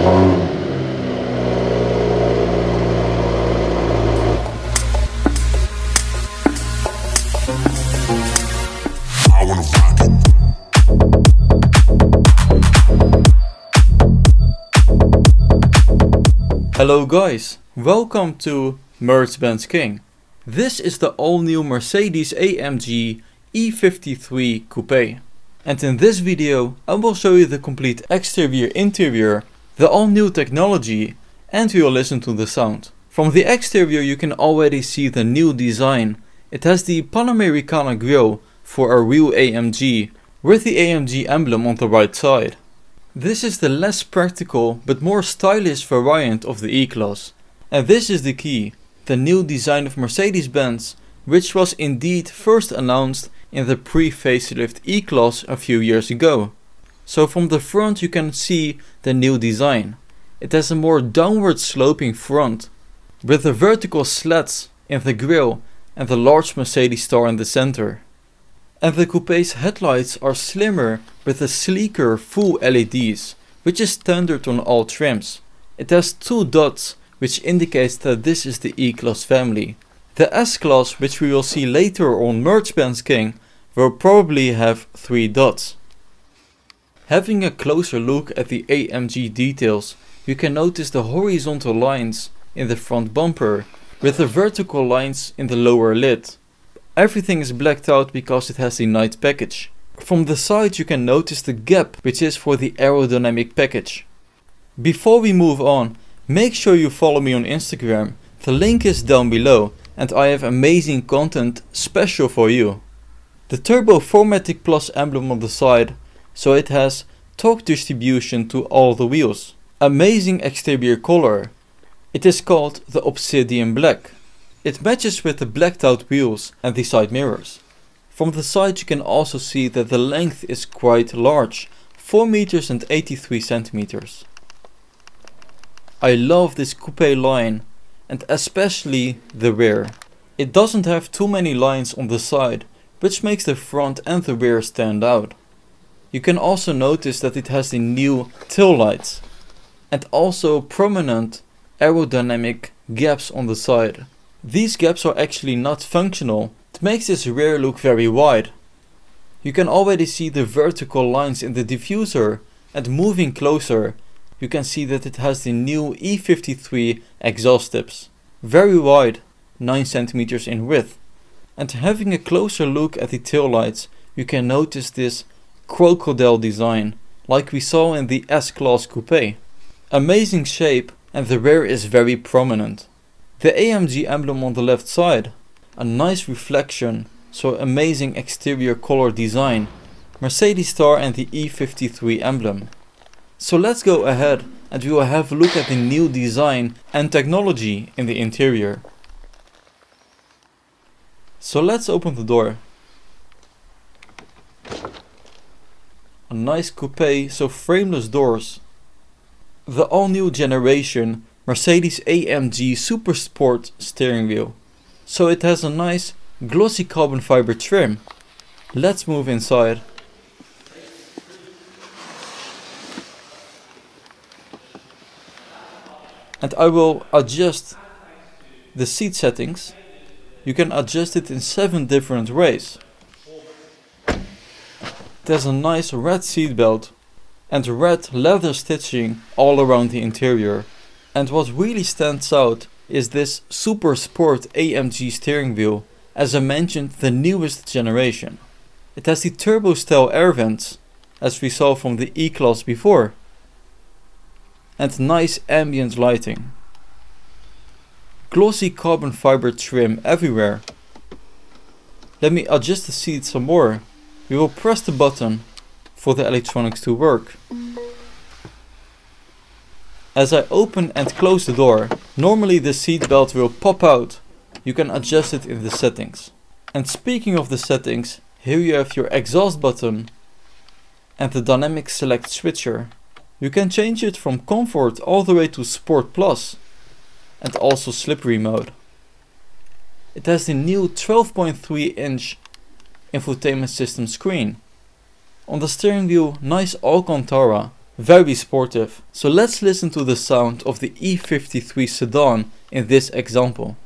Hello guys, welcome to Mercedes-Benz King. This is the all-new Mercedes AMG E53 Coupe. And in this video I will show you the complete exterior interior, the all-new technology and we will listen to the sound. From the exterior you can already see the new design. It has the Panamericana grille for a real AMG with the AMG emblem on the right side. This is the less practical but more stylish variant of the E-Class. And this is the key, the new design of Mercedes-Benz, which was indeed first announced in the pre-facelift E-Class a few years ago. So from the front you can see the new design. It has a more downward sloping front, with the vertical slats in the grille and the large Mercedes star in the center. And the coupe's headlights are slimmer with the sleeker full LEDs, which is standard on all trims. It has two dots, which indicates that this is the E-Class family. The S-Class, which we will see later on Mercedes-Benz King, will probably have three dots. Having a closer look at the AMG details, you can notice the horizontal lines in the front bumper, with the vertical lines in the lower lid. Everything is blacked out because it has the night package. From the side you can notice the gap which is for the aerodynamic package. Before we move on, make sure you follow me on Instagram. The link is down below and I have amazing content special for you. The Turbo 4MATIC Plus emblem on the side, so it has torque distribution to all the wheels. Amazing exterior color. It is called the Obsidian Black. It matches with the blacked out wheels and the side mirrors. From the side you can also see that the length is quite large, 4 meters and 83 centimeters. I love this coupe line and especially the rear. It doesn't have too many lines on the side, which makes the front and the rear stand out. You can also notice that it has the new tail lights and also prominent aerodynamic gaps on the side. These gaps are actually not functional, it makes this rear look very wide. You can already see the vertical lines in the diffuser and moving closer you can see that it has the new E53 exhaust tips. Very wide, 9 cm in width. And having a closer look at the tail lights, you can notice this crocodile design like we saw in the S-Class Coupe. Amazing shape and the rear is very prominent. The AMG emblem on the left side, a nice reflection, so amazing exterior color design, Mercedes star and the E53 emblem. So let's go ahead and we will have a look at the new design and technology in the interior. So let's open the door. A nice coupe, so frameless doors. The all new generation Mercedes AMG Super Sport steering wheel. So it has a nice glossy carbon fiber trim. Let's move inside. And I will adjust the seat settings. You can adjust it in 7 different ways. There's a nice red seat belt and red leather stitching all around the interior. And what really stands out is this Super Sport AMG steering wheel, as I mentioned the newest generation. It has the turbo style air vents, as we saw from the E-Class before. And nice ambient lighting. Glossy carbon fiber trim everywhere. Let me adjust the seat some more. We will press the button for the electronics to work. As I open and close the door, normally the seat belt will pop out. You can adjust it in the settings. And speaking of the settings, here you have your exhaust button and the dynamic select switcher. You can change it from comfort all the way to sport plus and also slippery mode. It has the new 12.3 inch infotainment system screen. On the steering wheel, nice Alcantara very sportive. So let's listen to the sound of the E53 sedan in this example.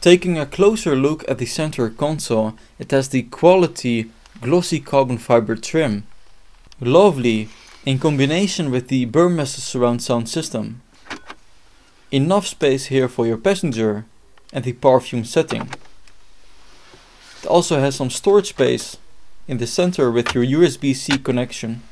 Taking a closer look at the center console, it has the quality glossy carbon fiber trim. Lovely in combination with the Burmester surround sound system. Enough space here for your passenger and the perfume setting. It also has some storage space in the center with your USB-C connection.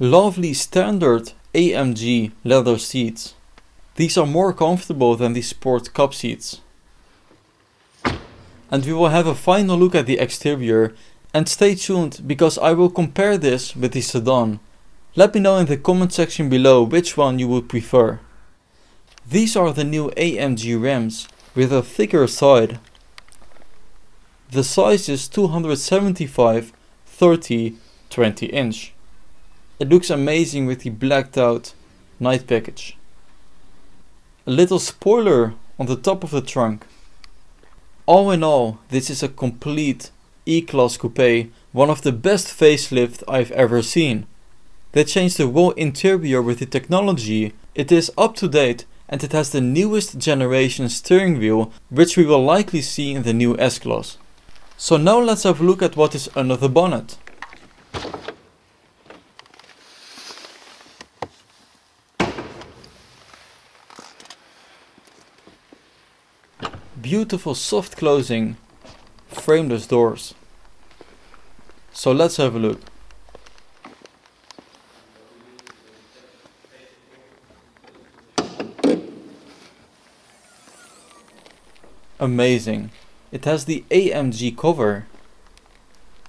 Lovely standard AMG leather seats. These are more comfortable than the sport cup seats. And we will have a final look at the exterior and stay tuned because I will compare this with the sedan. Let me know in the comment section below which one you would prefer. These are the new AMG Rams with a thicker side. The size is 275 30 20 inch. It looks amazing with the blacked out night package a little spoiler on the top of the trunk. All in all, this is a complete E-Class coupe, one of the best facelift I've ever seen. They changed the whole interior with the technology, it is up to date and it has the newest generation steering wheel which we will likely see in the new S-Class. So now let's have a look at what is under the bonnet. beautiful soft closing frameless doors. So let's have a look. Amazing. It has the AMG cover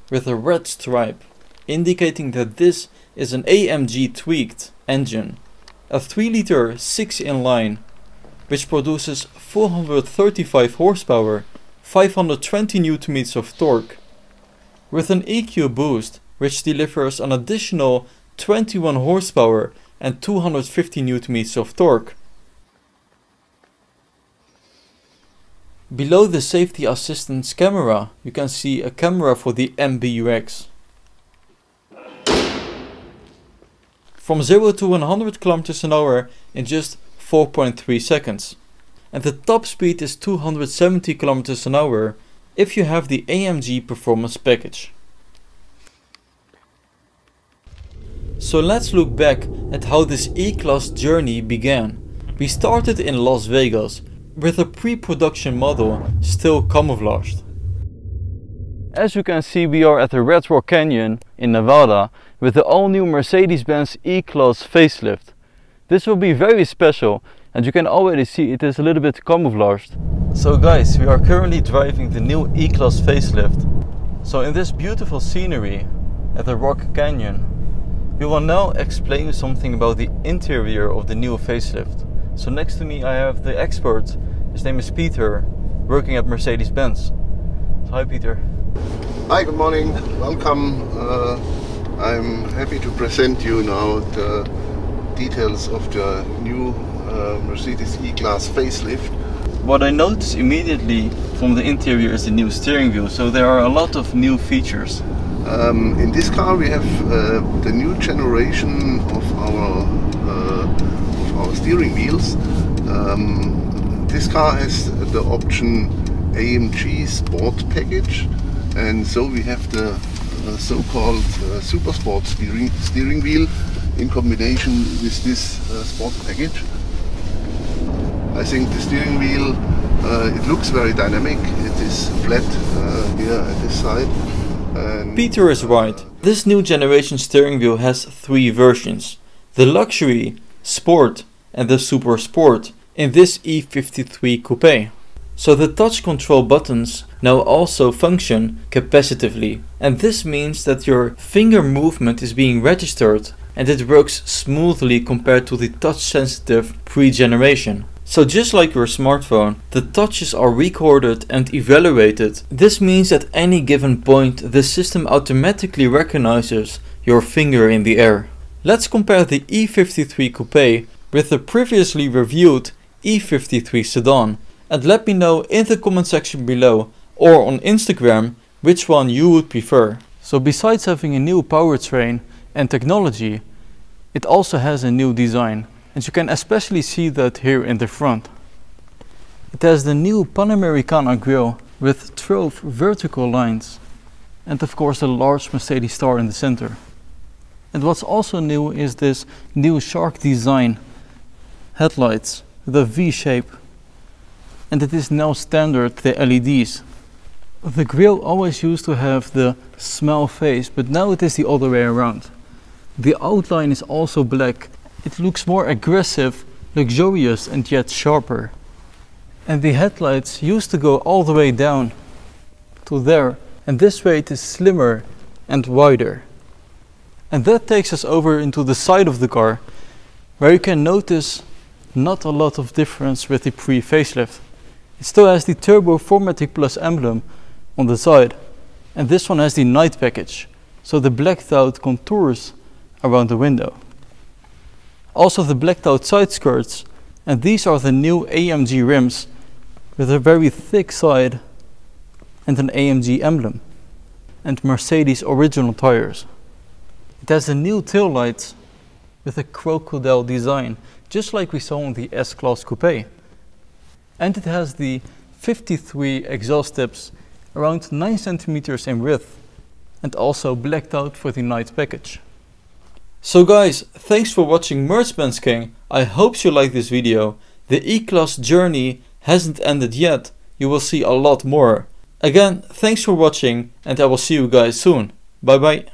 with a red stripe indicating that this is an AMG tweaked engine. A 3 liter 6 inline which produces 435 horsepower, 520 newton meters of torque, with an EQ boost which delivers an additional 21 horsepower and 250 Nm of torque. Below the safety assistance camera you can see a camera for the MBUX. From 0 to 100 km an hour in just 4.3 seconds. And the top speed is 270 km an hour if you have the AMG performance package. So let's look back at how this E-Class journey began. We started in Las Vegas with a pre-production model still camouflaged. As you can see we are at the Red Rock Canyon in Nevada with the all new Mercedes-Benz E-Class facelift. This will be very special and you can already see it is a little bit camouflaged. So guys, we are currently driving the new E-Class facelift. So in this beautiful scenery at the Rock Canyon, we will now explain something about the interior of the new facelift. So next to me I have the expert, his name is Peter, working at Mercedes-Benz. So hi Peter. Hi, good morning, welcome. Uh, I'm happy to present you now the details of the new uh, Mercedes E-Class facelift. What I notice immediately from the interior is the new steering wheel, so there are a lot of new features. Um, in this car we have uh, the new generation of our, uh, of our steering wheels. Um, this car has the option AMG Sport Package and so we have the uh, so-called uh, Super Sport steering, steering wheel in combination with this uh, sport package. I think the steering wheel, uh, it looks very dynamic. It is flat uh, here at this side. And, Peter is right. This new generation steering wheel has three versions. The Luxury, Sport and the Super Sport in this E53 Coupe. So the touch control buttons now also function capacitively. And this means that your finger movement is being registered and it works smoothly compared to the touch sensitive pre-generation. So just like your smartphone, the touches are recorded and evaluated. This means at any given point the system automatically recognizes your finger in the air. Let's compare the E53 Coupe with the previously reviewed E53 Sedan and let me know in the comment section below or on Instagram which one you would prefer. So besides having a new powertrain and technology, it also has a new design and you can especially see that here in the front. It has the new Panamericana grille with 12 vertical lines and of course a large Mercedes star in the center. And what's also new is this new shark design headlights a V shape and it is now standard the LEDs. The grille always used to have the smile face but now it is the other way around. The outline is also black. It looks more aggressive, luxurious and yet sharper. And the headlights used to go all the way down to there and this way it is slimmer and wider. And that takes us over into the side of the car where you can notice not a lot of difference with the pre-facelift. It still has the Turbo 4MATIC Plus emblem on the side and this one has the night package so the blacked out contours around the window. Also the blacked out side skirts and these are the new AMG rims with a very thick side and an AMG emblem and Mercedes original tires. It has a new tail lights with a crocodile design just like we saw on the S-Class Coupe. And it has the 53 exhaust tips around 9 centimeters in width and also blacked out for the night package. So guys, thanks for watching Mercedes-Benz King. I hope you liked this video. The E-Class journey hasn't ended yet. You will see a lot more. Again, thanks for watching and I will see you guys soon. Bye bye.